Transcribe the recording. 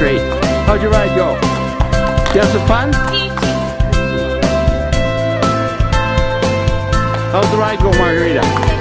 great. How'd your ride go? You have some fun? How's the ride go, Margarita?